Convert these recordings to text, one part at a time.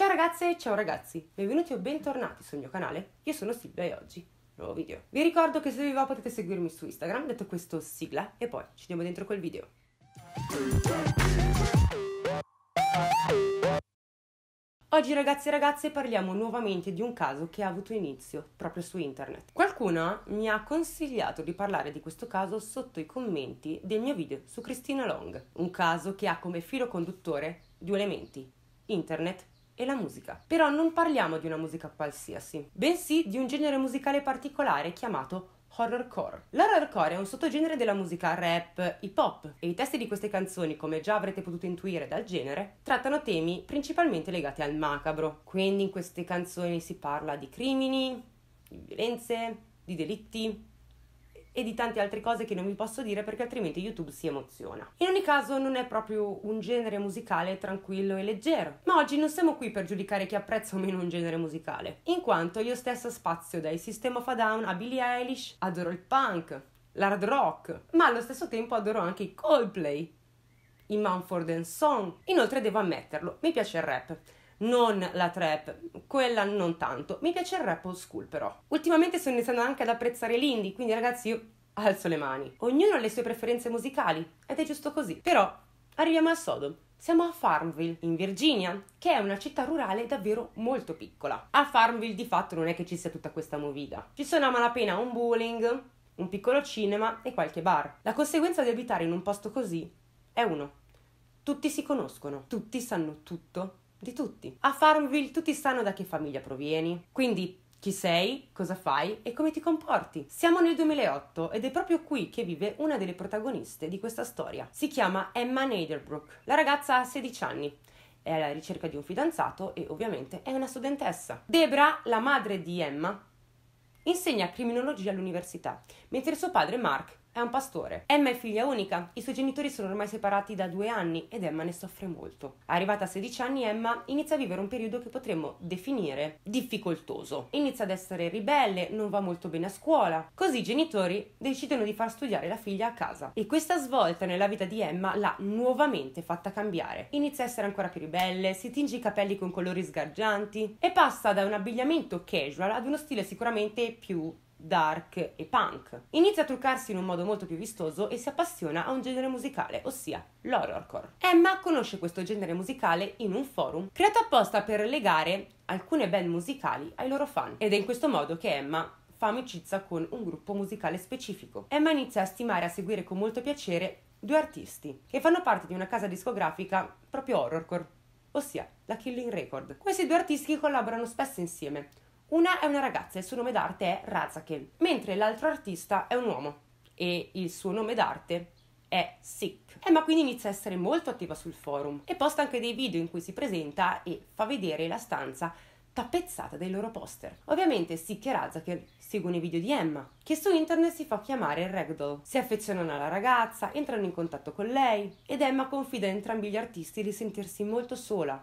Ciao ragazze e ciao ragazzi, benvenuti o bentornati sul mio canale, io sono Silvia e oggi nuovo video. Vi ricordo che se vi va potete seguirmi su Instagram, detto questo sigla e poi ci andiamo dentro col video. Oggi ragazzi e ragazze parliamo nuovamente di un caso che ha avuto inizio proprio su internet. Qualcuno mi ha consigliato di parlare di questo caso sotto i commenti del mio video su Cristina Long, un caso che ha come filo conduttore due elementi, internet e la musica. Però non parliamo di una musica qualsiasi, bensì di un genere musicale particolare chiamato horrorcore. L'horrorcore è un sottogenere della musica rap, hip hop e i testi di queste canzoni, come già avrete potuto intuire dal genere, trattano temi principalmente legati al macabro. Quindi in queste canzoni si parla di crimini, di violenze, di delitti, e di tante altre cose che non vi posso dire perché altrimenti YouTube si emoziona. In ogni caso non è proprio un genere musicale tranquillo e leggero, ma oggi non siamo qui per giudicare chi apprezza o meno un genere musicale, in quanto io stessa spazio dai System of a Down a Billie Eilish, adoro il punk, l'hard rock, ma allo stesso tempo adoro anche i Coldplay, i Mumford Song. Inoltre devo ammetterlo, mi piace il rap non la trap, quella non tanto. Mi piace il rap old school però. Ultimamente sto iniziando anche ad apprezzare l'indie, quindi ragazzi io alzo le mani. Ognuno ha le sue preferenze musicali ed è giusto così. Però arriviamo al sodo. Siamo a Farmville, in Virginia, che è una città rurale davvero molto piccola. A Farmville di fatto non è che ci sia tutta questa movida. Ci sono a malapena un bowling, un piccolo cinema e qualche bar. La conseguenza di abitare in un posto così è uno. Tutti si conoscono, tutti sanno tutto di tutti. A Farmville tutti sanno da che famiglia provieni, quindi chi sei, cosa fai e come ti comporti. Siamo nel 2008 ed è proprio qui che vive una delle protagoniste di questa storia. Si chiama Emma Naderbrook. La ragazza ha 16 anni. È alla ricerca di un fidanzato e ovviamente è una studentessa. Debra, la madre di Emma, insegna criminologia all'università, mentre suo padre Mark è un pastore. Emma è figlia unica, i suoi genitori sono ormai separati da due anni ed Emma ne soffre molto. Arrivata a 16 anni, Emma inizia a vivere un periodo che potremmo definire difficoltoso. Inizia ad essere ribelle, non va molto bene a scuola. Così i genitori decidono di far studiare la figlia a casa. E questa svolta nella vita di Emma l'ha nuovamente fatta cambiare. Inizia a essere ancora più ribelle, si tinge i capelli con colori sgargianti e passa da un abbigliamento casual ad uno stile sicuramente più dark e punk. Inizia a truccarsi in un modo molto più vistoso e si appassiona a un genere musicale, ossia l'horrorcore. Emma conosce questo genere musicale in un forum creato apposta per legare alcune band musicali ai loro fan ed è in questo modo che Emma fa amicizia con un gruppo musicale specifico. Emma inizia a stimare e a seguire con molto piacere due artisti che fanno parte di una casa discografica proprio horrorcore, ossia la Killing Record. Questi due artisti collaborano spesso insieme, una è una ragazza, il suo nome d'arte è Razakel, mentre l'altro artista è un uomo e il suo nome d'arte è Sick. Emma quindi inizia a essere molto attiva sul forum e posta anche dei video in cui si presenta e fa vedere la stanza tappezzata dai loro poster. Ovviamente Sick e Razakel seguono i video di Emma, che su internet si fa chiamare Ragdoll. Si affezionano alla ragazza, entrano in contatto con lei ed Emma confida a entrambi gli artisti di sentirsi molto sola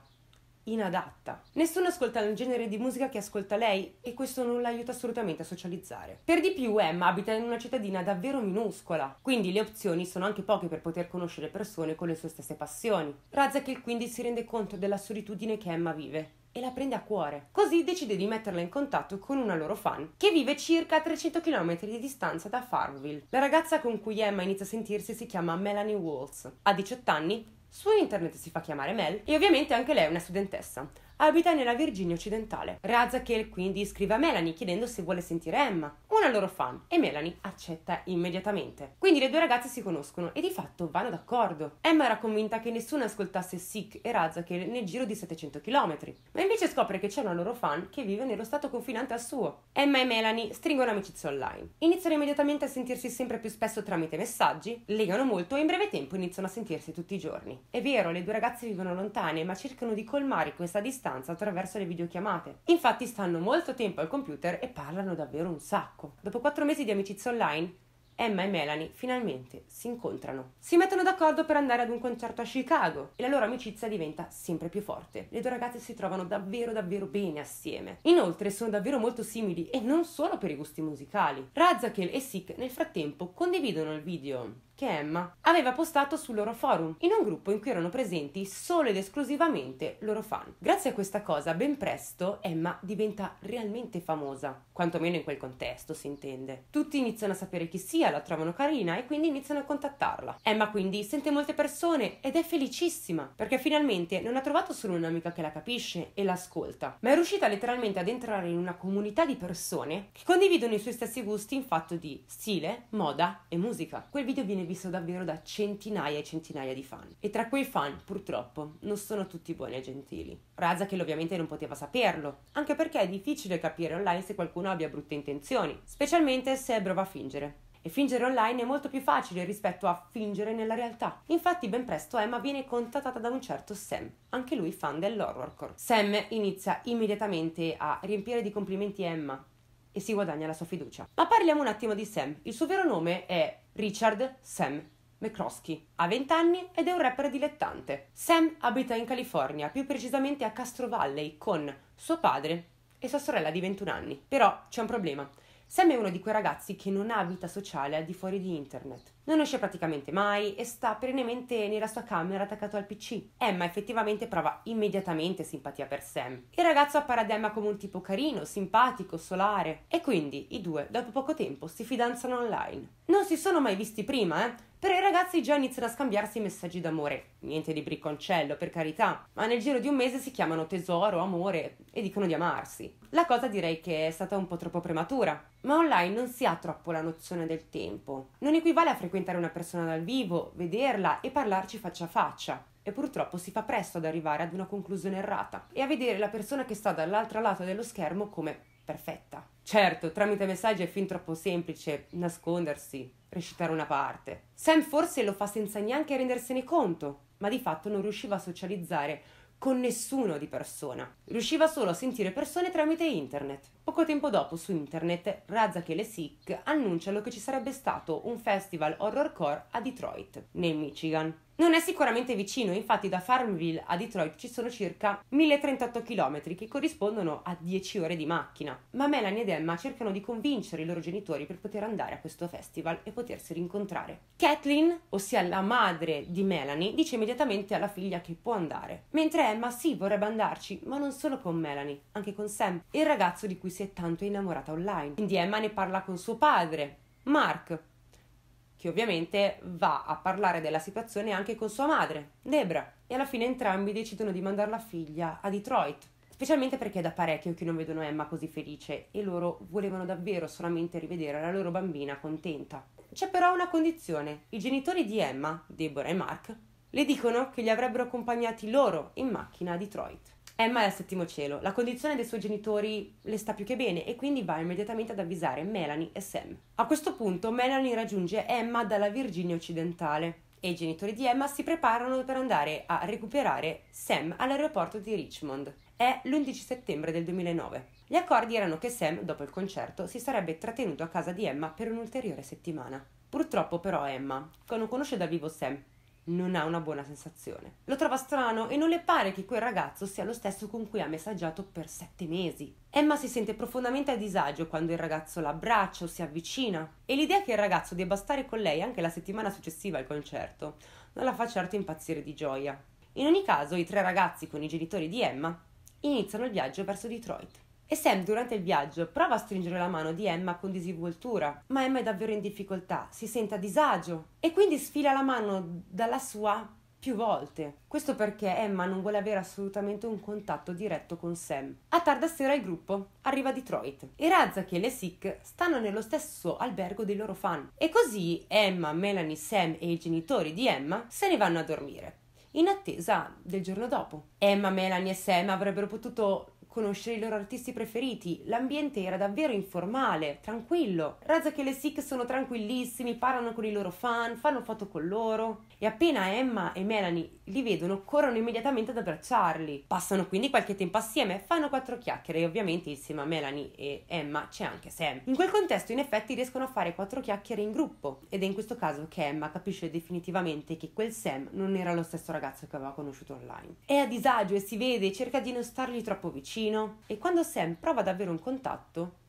inadatta. Nessuno ascolta il genere di musica che ascolta lei e questo non la aiuta assolutamente a socializzare. Per di più, Emma abita in una cittadina davvero minuscola, quindi le opzioni sono anche poche per poter conoscere persone con le sue stesse passioni. Razakel quindi si rende conto della solitudine che Emma vive e la prende a cuore. Così decide di metterla in contatto con una loro fan, che vive circa a 300 km di distanza da Farmville. La ragazza con cui Emma inizia a sentirsi si chiama Melanie Walls. Ha 18 anni su internet si fa chiamare Mel e ovviamente anche lei è una studentessa abita nella Virginia occidentale. Razakel quindi scrive a Melanie chiedendo se vuole sentire Emma, una loro fan, e Melanie accetta immediatamente. Quindi le due ragazze si conoscono e di fatto vanno d'accordo. Emma era convinta che nessuno ascoltasse Sick e Razakel nel giro di 700 km, ma invece scopre che c'è una loro fan che vive nello stato confinante al suo. Emma e Melanie stringono amicizia online. Iniziano immediatamente a sentirsi sempre più spesso tramite messaggi, legano molto e in breve tempo iniziano a sentirsi tutti i giorni. È vero, le due ragazze vivono lontane, ma cercano di colmare questa distanza distanza attraverso le videochiamate. Infatti stanno molto tempo al computer e parlano davvero un sacco. Dopo quattro mesi di amicizia online, Emma e Melanie finalmente si incontrano. Si mettono d'accordo per andare ad un concerto a Chicago e la loro amicizia diventa sempre più forte. Le due ragazze si trovano davvero davvero bene assieme. Inoltre sono davvero molto simili e non solo per i gusti musicali. Razakel e Sik nel frattempo condividono il video che Emma aveva postato sul loro forum, in un gruppo in cui erano presenti solo ed esclusivamente loro fan. Grazie a questa cosa, ben presto Emma diventa realmente famosa, quantomeno in quel contesto si intende. Tutti iniziano a sapere chi sia, la trovano carina e quindi iniziano a contattarla. Emma quindi sente molte persone ed è felicissima, perché finalmente non ha trovato solo un'amica che la capisce e l'ascolta, ma è riuscita letteralmente ad entrare in una comunità di persone che condividono i suoi stessi gusti in fatto di stile, moda e musica. Quel video viene visto davvero da centinaia e centinaia di fan. E tra quei fan, purtroppo, non sono tutti buoni e gentili. Razakel ovviamente non poteva saperlo, anche perché è difficile capire online se qualcuno abbia brutte intenzioni, specialmente se bravo a fingere. E fingere online è molto più facile rispetto a fingere nella realtà. Infatti, ben presto Emma viene contattata da un certo Sam, anche lui fan dell'horrorcore. Sam inizia immediatamente a riempire di complimenti Emma e si guadagna la sua fiducia. Ma parliamo un attimo di Sam. Il suo vero nome è Richard Sam McCroskey. Ha 20 anni ed è un rapper dilettante. Sam abita in California, più precisamente a Castro Valley, con suo padre e sua sorella di 21 anni. Però c'è un problema. Sam è uno di quei ragazzi che non ha vita sociale al di fuori di internet. Non esce praticamente mai e sta perennemente nella sua camera attaccato al PC. Emma effettivamente prova immediatamente simpatia per Sam. Il ragazzo appare ad Emma come un tipo carino, simpatico, solare e quindi i due dopo poco tempo si fidanzano online. Non si sono mai visti prima, eh? Però i ragazzi già iniziano a scambiarsi messaggi d'amore. Niente di bricconcello, per carità, ma nel giro di un mese si chiamano tesoro, amore e dicono di amarsi. La cosa direi che è stata un po' troppo prematura. Ma online non si ha troppo la nozione del tempo. Non equivale a frequentare una persona dal vivo, vederla e parlarci faccia a faccia. E purtroppo si fa presto ad arrivare ad una conclusione errata e a vedere la persona che sta dall'altro lato dello schermo come perfetta. Certo, tramite messaggi è fin troppo semplice nascondersi, recitare una parte. Sam forse lo fa senza neanche rendersene conto, ma di fatto non riusciva a socializzare con nessuno di persona. Riusciva solo a sentire persone tramite internet. Poco tempo dopo su internet Razak e le Sikh annunciano che ci sarebbe stato un festival horrorcore a Detroit, nel Michigan. Non è sicuramente vicino, infatti da Farmville a Detroit ci sono circa 1038 km che corrispondono a 10 ore di macchina. Ma Melanie ed Emma cercano di convincere i loro genitori per poter andare a questo festival e potersi rincontrare. Kathleen, ossia la madre di Melanie, dice immediatamente alla figlia che può andare, mentre Emma sì vorrebbe andarci, ma non solo con Melanie, anche con Sam, il ragazzo di cui si è tanto innamorata online. Quindi Emma ne parla con suo padre, Mark, che ovviamente va a parlare della situazione anche con sua madre, Debra, e alla fine entrambi decidono di mandare la figlia a Detroit, specialmente perché è da parecchio che non vedono Emma così felice e loro volevano davvero solamente rivedere la loro bambina contenta. C'è però una condizione, i genitori di Emma, Deborah e Mark, le dicono che li avrebbero accompagnati loro in macchina a Detroit. Emma è al settimo cielo, la condizione dei suoi genitori le sta più che bene e quindi va immediatamente ad avvisare Melanie e Sam. A questo punto Melanie raggiunge Emma dalla Virginia occidentale e i genitori di Emma si preparano per andare a recuperare Sam all'aeroporto di Richmond. È l'11 settembre del 2009. Gli accordi erano che Sam, dopo il concerto, si sarebbe trattenuto a casa di Emma per un'ulteriore settimana. Purtroppo però Emma, non conosce da vivo Sam, non ha una buona sensazione. Lo trova strano e non le pare che quel ragazzo sia lo stesso con cui ha messaggiato per sette mesi. Emma si sente profondamente a disagio quando il ragazzo la abbraccia o si avvicina e l'idea che il ragazzo debba stare con lei anche la settimana successiva al concerto non la fa certo impazzire di gioia. In ogni caso, i tre ragazzi con i genitori di Emma iniziano il viaggio verso Detroit. E Sam durante il viaggio prova a stringere la mano di Emma con disinvoltura, ma Emma è davvero in difficoltà, si sente a disagio e quindi sfila la mano dalla sua più volte. Questo perché Emma non vuole avere assolutamente un contatto diretto con Sam. A tarda sera il gruppo arriva a Detroit e Razak e le Sikh stanno nello stesso albergo dei loro fan. E così Emma, Melanie, Sam e i genitori di Emma se ne vanno a dormire in attesa del giorno dopo. Emma, Melanie e Sam avrebbero potuto conoscere i loro artisti preferiti. L'ambiente era davvero informale, tranquillo. Razak e le Sikh sono tranquillissimi, parlano con i loro fan, fanno foto con loro. E appena Emma e Melanie li vedono, corrono immediatamente ad abbracciarli. Passano quindi qualche tempo assieme, fanno quattro chiacchiere e ovviamente insieme a Melanie e Emma c'è anche Sam. In quel contesto in effetti riescono a fare quattro chiacchiere in gruppo ed è in questo caso che Emma capisce definitivamente che quel Sam non era lo stesso ragazzo che aveva conosciuto online. È a disagio e si vede, cerca di non stargli troppo vicino e quando Sam prova ad avere un contatto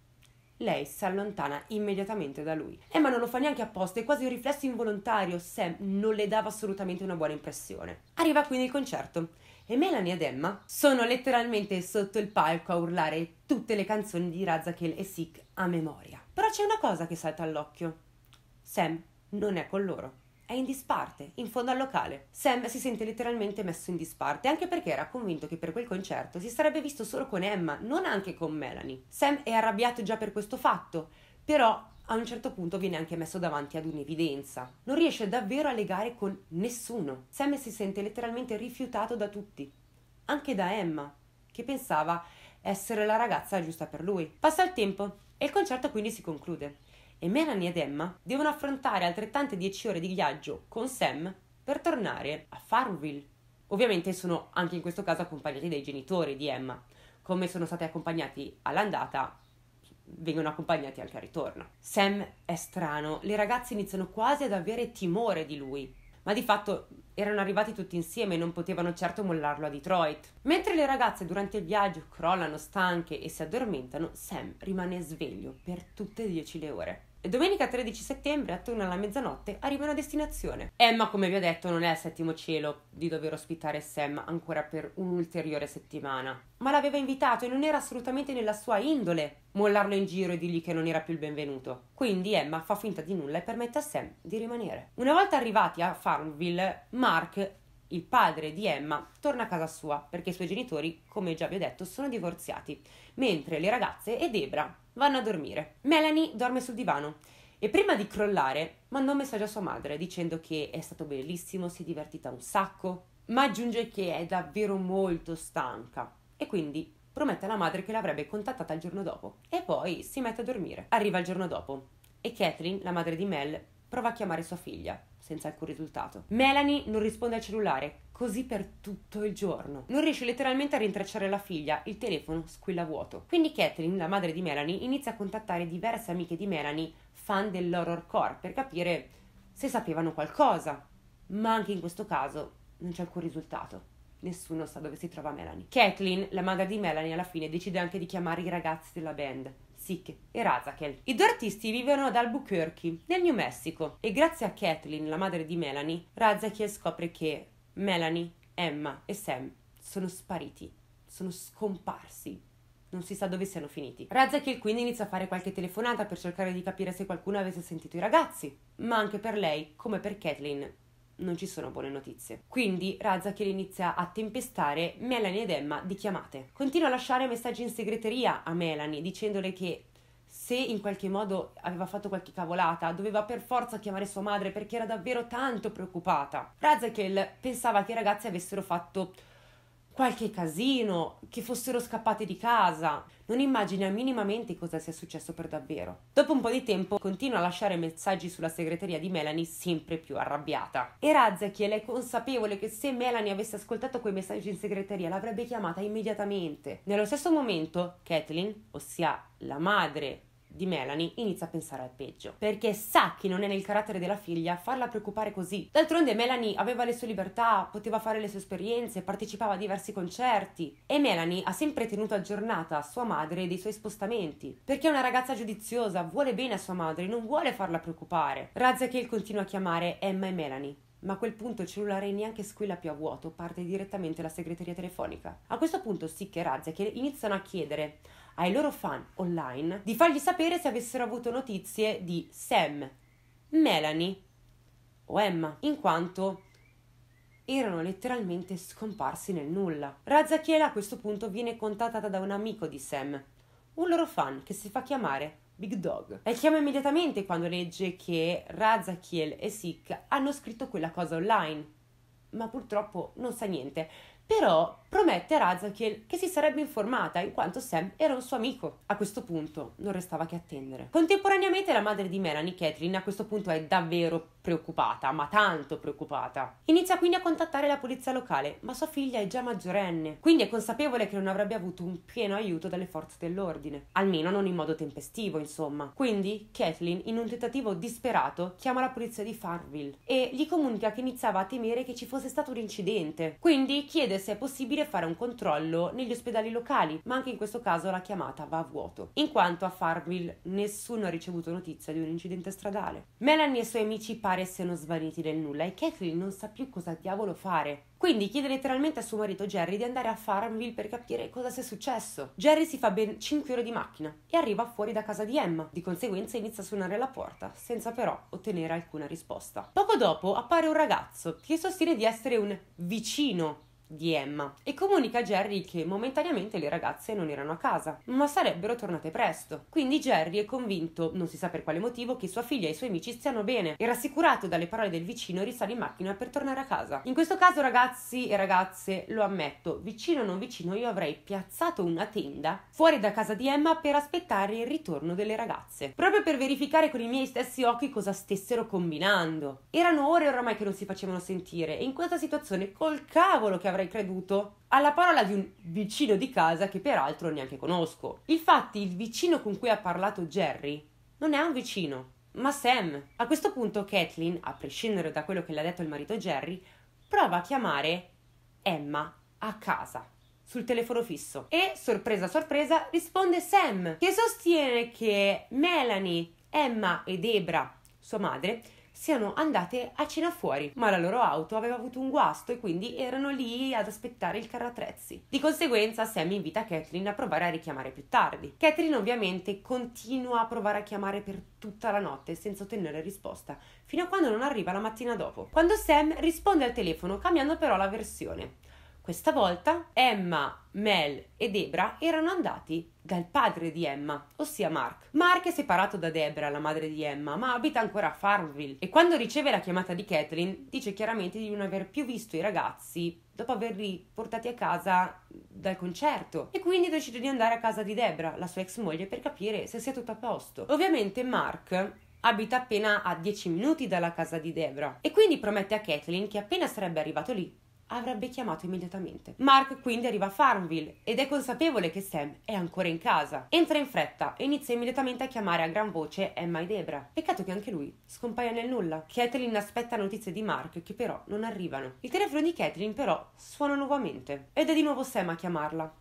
lei si allontana immediatamente da lui. Emma non lo fa neanche apposta, è quasi un riflesso involontario. Sam non le dava assolutamente una buona impressione. Arriva quindi il concerto e Melanie ed Emma sono letteralmente sotto il palco a urlare tutte le canzoni di Razakel e Sick a memoria. Però c'è una cosa che salta all'occhio. Sam non è con loro. È in disparte, in fondo al locale. Sam si sente letteralmente messo in disparte, anche perché era convinto che per quel concerto si sarebbe visto solo con Emma, non anche con Melanie. Sam è arrabbiato già per questo fatto, però a un certo punto viene anche messo davanti ad un'evidenza. Non riesce davvero a legare con nessuno. Sam si sente letteralmente rifiutato da tutti, anche da Emma, che pensava essere la ragazza giusta per lui. Passa il tempo e il concerto quindi si conclude e Melanie ed Emma devono affrontare altrettante 10 ore di viaggio con Sam per tornare a Farmville. Ovviamente sono anche in questo caso accompagnati dai genitori di Emma. Come sono stati accompagnati all'andata, vengono accompagnati anche al ritorno. Sam è strano, le ragazze iniziano quasi ad avere timore di lui, ma di fatto erano arrivati tutti insieme e non potevano certo mollarlo a Detroit. Mentre le ragazze durante il viaggio crollano stanche e si addormentano, Sam rimane sveglio per tutte e dieci le ore. Domenica 13 settembre, attorno alla mezzanotte, arrivano a destinazione. Emma, come vi ho detto, non è al settimo cielo di dover ospitare Sam ancora per un'ulteriore settimana. Ma l'aveva invitato e non era assolutamente nella sua indole mollarlo in giro e dirgli che non era più il benvenuto. Quindi Emma fa finta di nulla e permette a Sam di rimanere. Una volta arrivati a Farmville, Mark il padre di Emma torna a casa sua perché i suoi genitori, come già vi ho detto, sono divorziati, mentre le ragazze e Debra vanno a dormire. Melanie dorme sul divano. E prima di crollare manda un messaggio a sua madre dicendo che è stato bellissimo, si è divertita un sacco, ma aggiunge che è davvero molto stanca. E quindi promette alla madre che l'avrebbe contattata il giorno dopo. E poi si mette a dormire. Arriva il giorno dopo. E Catherine, la madre di Mel, prova a chiamare sua figlia senza alcun risultato. Melanie non risponde al cellulare, così per tutto il giorno. Non riesce letteralmente a rintracciare la figlia, il telefono squilla vuoto. Quindi Kathleen, la madre di Melanie, inizia a contattare diverse amiche di Melanie, fan dell'horrorcore, per capire se sapevano qualcosa. Ma anche in questo caso non c'è alcun risultato. Nessuno sa dove si trova Melanie. Kathleen, la madre di Melanie, alla fine decide anche di chiamare i ragazzi della band. Sick e Razakel. I due artisti vivono ad Albuquerque, nel New Mexico, e grazie a Kathleen, la madre di Melanie, Razakel scopre che Melanie, Emma e Sam sono spariti, sono scomparsi. Non si sa dove siano finiti. Razakel quindi inizia a fare qualche telefonata per cercare di capire se qualcuno avesse sentito i ragazzi, ma anche per lei, come per Kathleen, non ci sono buone notizie. Quindi Razakel inizia a tempestare Melanie ed Emma di chiamate. Continua a lasciare messaggi in segreteria a Melanie dicendole che se in qualche modo aveva fatto qualche cavolata, doveva per forza chiamare sua madre perché era davvero tanto preoccupata. Razakel pensava che i ragazzi avessero fatto qualche casino, che fossero scappate di casa. Non immagina minimamente cosa sia successo per davvero. Dopo un po' di tempo continua a lasciare messaggi sulla segreteria di Melanie sempre più arrabbiata. E Razakiel è consapevole che se Melanie avesse ascoltato quei messaggi in segreteria l'avrebbe chiamata immediatamente. Nello stesso momento, Kathleen, ossia la madre di Melanie inizia a pensare al peggio, perché sa che non è nel carattere della figlia farla preoccupare così. D'altronde Melanie aveva le sue libertà, poteva fare le sue esperienze, partecipava a diversi concerti e Melanie ha sempre tenuto aggiornata sua madre dei suoi spostamenti, perché è una ragazza giudiziosa, vuole bene a sua madre, non vuole farla preoccupare. Razakel continua a chiamare Emma e Melanie, ma a quel punto il cellulare neanche squilla più a vuoto, parte direttamente alla segreteria telefonica. A questo punto Sick e Razakel iniziano a chiedere ai loro fan online di fargli sapere se avessero avuto notizie di Sam, Melanie o Emma, in quanto erano letteralmente scomparsi nel nulla. Razakiel a questo punto viene contattata da un amico di Sam, un loro fan che si fa chiamare Big Dog. E chiama immediatamente quando legge che Razakiel e Sik hanno scritto quella cosa online. Ma purtroppo non sa niente, però promette a Razakiel che si sarebbe informata in quanto Sam era un suo amico. A questo punto non restava che attendere. Contemporaneamente la madre di Melanie, Kathleen, a questo punto è davvero preoccupata, ma tanto preoccupata. Inizia quindi a contattare la polizia locale, ma sua figlia è già maggiorenne, quindi è consapevole che non avrebbe avuto un pieno aiuto dalle forze dell'ordine, almeno non in modo tempestivo, insomma. Quindi Kathleen, in un tentativo disperato, chiama la polizia di Farmville e gli comunica che iniziava a temere che ci fosse stato un incidente. Quindi chiede se è possibile fare un controllo negli ospedali locali, ma anche in questo caso la chiamata va a vuoto, in quanto a Farmville nessuno ha ricevuto notizia di un incidente stradale. Melanie e i suoi amici pare siano svaniti nel nulla e Kathleen non sa più cosa diavolo fare. Quindi chiede letteralmente a suo marito Jerry di andare a Farmville per capire cosa sia successo. Jerry si fa ben 5 ore di macchina e arriva fuori da casa di Emma. Di conseguenza inizia a suonare la porta, senza però ottenere alcuna risposta. Poco dopo appare un ragazzo che sostiene di essere un vicino di Emma e comunica a Jerry che momentaneamente le ragazze non erano a casa, ma sarebbero tornate presto. Quindi Jerry è convinto, non si sa per quale motivo, che sua figlia e i suoi amici stiano bene e rassicurato dalle parole del vicino risale in macchina per tornare a casa. In questo caso ragazzi e ragazze, lo ammetto, vicino o non vicino io avrei piazzato una tenda fuori da casa di Emma per aspettare il ritorno delle ragazze, proprio per verificare con i miei stessi occhi cosa stessero combinando. Erano ore oramai che non si facevano sentire e in questa situazione col cavolo che avrei avrei creduto alla parola di un vicino di casa che peraltro neanche conosco. Infatti il vicino con cui ha parlato Jerry non è un vicino, ma Sam. A questo punto Kathleen, a prescindere da quello che le ha detto il marito Jerry, prova a chiamare Emma a casa sul telefono fisso e, sorpresa sorpresa, risponde Sam, che sostiene che Melanie, Emma e Debra, sua madre, siano andate a cena fuori, ma la loro auto aveva avuto un guasto e quindi erano lì ad aspettare il carro attrezzi. Di conseguenza Sam invita Kathleen a provare a richiamare più tardi. Kathleen ovviamente continua a provare a chiamare per tutta la notte senza ottenere risposta, fino a quando non arriva la mattina dopo, quando Sam risponde al telefono cambiando però la versione. Questa volta Emma, Mel e Debra erano andati dal padre di Emma, ossia Mark. Mark è separato da Debra, la madre di Emma, ma abita ancora a Farmville e quando riceve la chiamata di Kathleen dice chiaramente di non aver più visto i ragazzi dopo averli portati a casa dal concerto e quindi decide di andare a casa di Debra, la sua ex moglie, per capire se sia tutto a posto. Ovviamente Mark abita appena a 10 minuti dalla casa di Debra e quindi promette a Kathleen che appena sarebbe arrivato lì avrebbe chiamato immediatamente. Mark quindi arriva a Farmville ed è consapevole che Sam è ancora in casa. Entra in fretta e inizia immediatamente a chiamare a gran voce Emma e Debra. Peccato che anche lui scompaia nel nulla. Kathleen aspetta notizie di Mark che però non arrivano. Il telefono di Kathleen però suona nuovamente ed è di nuovo Sam a chiamarla.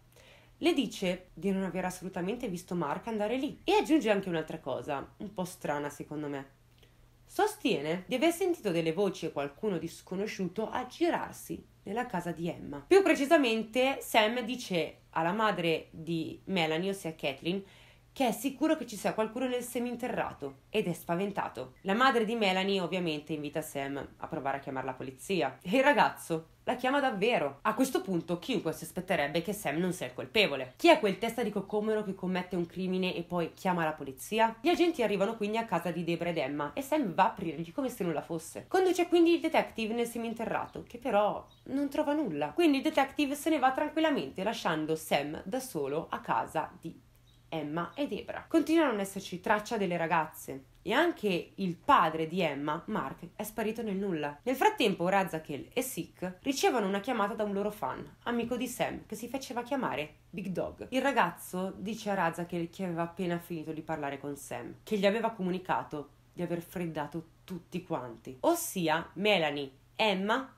Le dice di non aver assolutamente visto Mark andare lì e aggiunge anche un'altra cosa, un po' strana secondo me. Sostiene di aver sentito delle voci e qualcuno di sconosciuto aggirarsi nella casa di Emma. Più precisamente, Sam dice alla madre di Melanie, ossia Kathleen, che è sicuro che ci sia qualcuno nel seminterrato ed è spaventato. La madre di Melanie ovviamente invita Sam a provare a chiamare la polizia e il ragazzo la chiama davvero. A questo punto chiunque si aspetterebbe che Sam non sia il colpevole. Chi è quel testa di coccomero che commette un crimine e poi chiama la polizia? Gli agenti arrivano quindi a casa di Debra ed Emma e Sam va a aprirgli come se nulla fosse. Conduce quindi il detective nel seminterrato che però non trova nulla. Quindi il detective se ne va tranquillamente lasciando Sam da solo a casa di Emma e Debra. Continua a non esserci traccia delle ragazze e anche il padre di Emma, Mark, è sparito nel nulla. Nel frattempo Razakel e Sick ricevono una chiamata da un loro fan, amico di Sam, che si faceva chiamare Big Dog. Il ragazzo dice a Razakel che aveva appena finito di parlare con Sam, che gli aveva comunicato di aver freddato tutti quanti, ossia Melanie, Emma,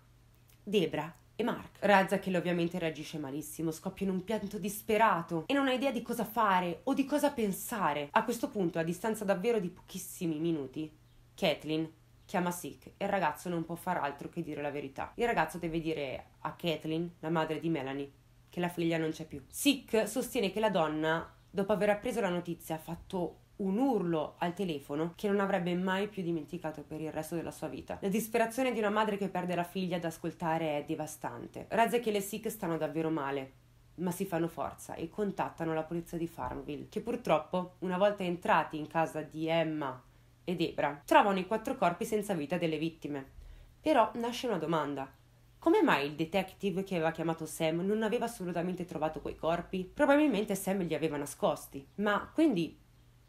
Debra e Mark. Razakel ovviamente reagisce malissimo, scoppia in un pianto disperato e non ha idea di cosa fare o di cosa pensare. A questo punto, a distanza davvero di pochissimi minuti, Kathleen chiama Sick e il ragazzo non può far altro che dire la verità. Il ragazzo deve dire a Kathleen, la madre di Melanie, che la figlia non c'è più. Sick sostiene che la donna, dopo aver appreso la notizia, ha fatto un urlo al telefono che non avrebbe mai più dimenticato per il resto della sua vita. La disperazione di una madre che perde la figlia ad ascoltare è devastante. Razek e le Sikh stanno davvero male, ma si fanno forza e contattano la polizia di Farmville, che purtroppo, una volta entrati in casa di Emma e Debra, trovano i quattro corpi senza vita delle vittime. Però nasce una domanda. Come mai il detective che aveva chiamato Sam non aveva assolutamente trovato quei corpi? Probabilmente Sam li aveva nascosti. Ma quindi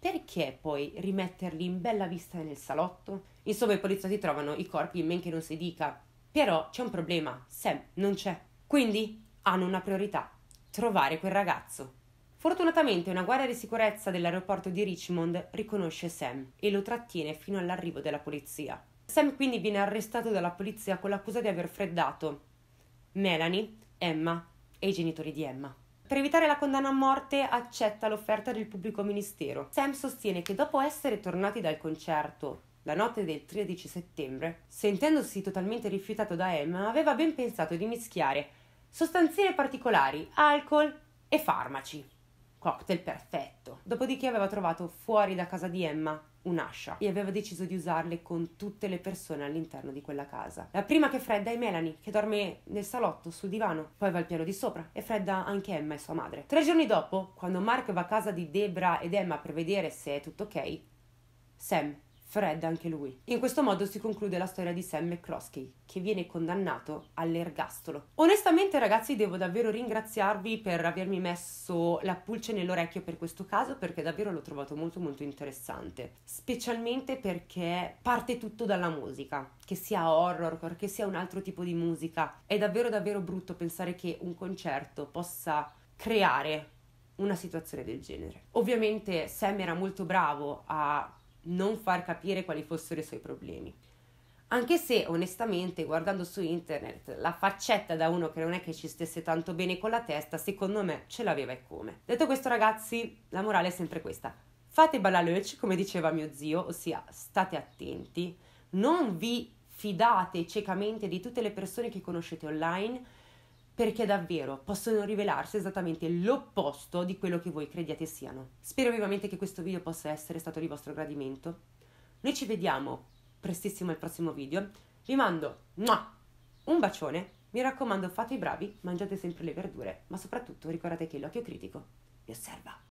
perché poi rimetterli in bella vista nel salotto? Insomma, i poliziotti trovano i corpi in men che non si dica. Però c'è un problema, Sam non c'è. Quindi hanno una priorità, trovare quel ragazzo. Fortunatamente una guardia di sicurezza dell'aeroporto di Richmond riconosce Sam e lo trattiene fino all'arrivo della polizia. Sam quindi viene arrestato dalla polizia con l'accusa di aver freddato Melanie, Emma e i genitori di Emma. Per evitare la condanna a morte accetta l'offerta del pubblico ministero. Sam sostiene che dopo essere tornati dal concerto la notte del 13 settembre, sentendosi totalmente rifiutato da Emma, aveva ben pensato di mischiare sostanziere particolari, alcol e farmaci. Cocktail perfetto. Dopodiché aveva trovato fuori da casa di Emma un'ascia e aveva deciso di usarle con tutte le persone all'interno di quella casa. La prima che fredda è Melanie, che dorme nel salotto sul divano, poi va al piano di sopra e fredda anche Emma e sua madre. Tre giorni dopo, quando Mark va a casa di Debra ed Emma per vedere se è tutto ok, Sam Fred anche lui. In questo modo si conclude la storia di Sam McCloskey, che viene condannato all'ergastolo. Onestamente, ragazzi, devo davvero ringraziarvi per avermi messo la pulce nell'orecchio per questo caso, perché davvero l'ho trovato molto molto interessante. Specialmente perché parte tutto dalla musica, che sia horror, che sia un altro tipo di musica. È davvero davvero brutto pensare che un concerto possa creare una situazione del genere. Ovviamente Sam era molto bravo a non far capire quali fossero i suoi problemi. Anche se onestamente guardando su internet la faccetta da uno che non è che ci stesse tanto bene con la testa, secondo me ce l'aveva e come. Detto questo ragazzi, la morale è sempre questa. Fate balalöc, come diceva mio zio, ossia state attenti, non vi fidate ciecamente di tutte le persone che conoscete online, perché davvero possono rivelarsi esattamente l'opposto di quello che voi crediate siano. Spero vivamente che questo video possa essere stato di vostro gradimento. Noi ci vediamo prestissimo al prossimo video. Vi mando un bacione. Mi raccomando, fate i bravi, mangiate sempre le verdure, ma soprattutto ricordate che l'occhio critico vi osserva.